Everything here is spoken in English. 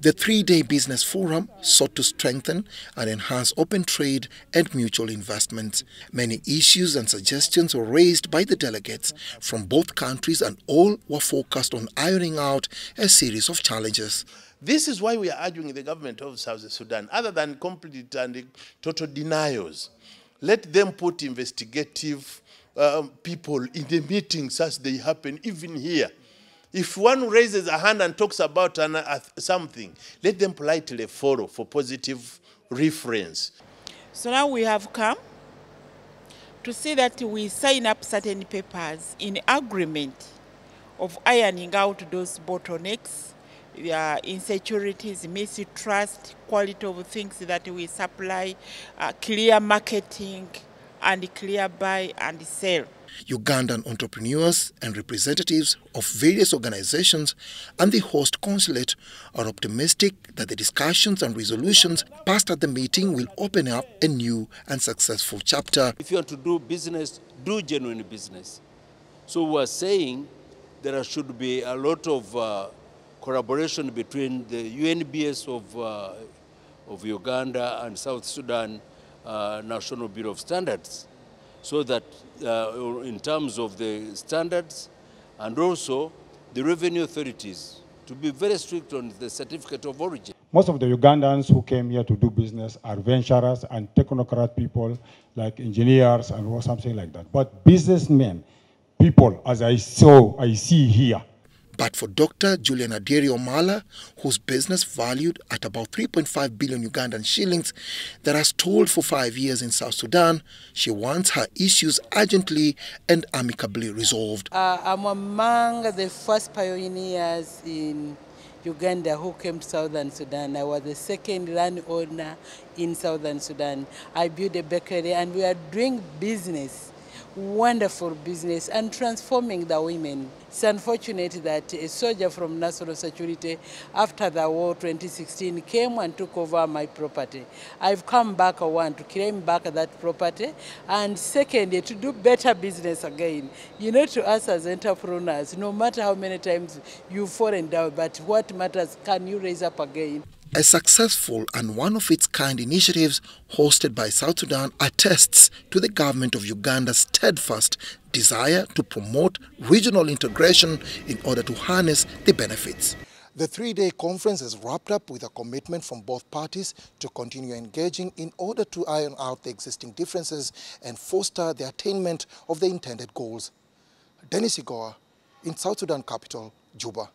The three-day business forum sought to strengthen and enhance open trade and mutual investment. Many issues and suggestions were raised by the delegates from both countries and all were focused on ironing out a series of challenges. This is why we are urging the government of South Sudan, other than complete and total denials, let them put investigative um, people in the meetings as they happen, even here. If one raises a hand and talks about an, uh, something, let them politely follow for positive reference. So now we have come to see that we sign up certain papers in agreement of ironing out those bottlenecks, uh, insecurities, mistrust, quality of things that we supply, uh, clear marketing, and clear buy and sell. Ugandan entrepreneurs and representatives of various organizations and the host consulate are optimistic that the discussions and resolutions passed at the meeting will open up a new and successful chapter. If you want to do business, do genuine business. So we're saying there should be a lot of uh, collaboration between the UNBS of, uh, of Uganda and South Sudan uh, National Bureau of Standards so that uh, in terms of the standards and also the revenue authorities to be very strict on the certificate of origin. Most of the Ugandans who came here to do business are venturers and technocrat people like engineers and something like that. But businessmen, people as I saw, I see here, but for Dr. Julian Adiri Omala, whose business valued at about 3.5 billion Ugandan shillings that has stalled for five years in South Sudan, she wants her issues urgently and amicably resolved. Uh, I'm among the first pioneers in Uganda who came to Southern Sudan. I was the second landowner in Southern Sudan. I built a bakery and we are doing business wonderful business and transforming the women. It's unfortunate that a soldier from National Security after the war 2016 came and took over my property. I've come back, one, to claim back that property and secondly, to do better business again. You know, to us as entrepreneurs, no matter how many times you fall down, but what matters, can you raise up again? A successful and one of its kind initiatives hosted by South Sudan attests to the government of Uganda's steadfast desire to promote regional integration in order to harness the benefits. The three-day conference is wrapped up with a commitment from both parties to continue engaging in order to iron out the existing differences and foster the attainment of the intended goals. Dennis Igoa in South Sudan capital, Juba.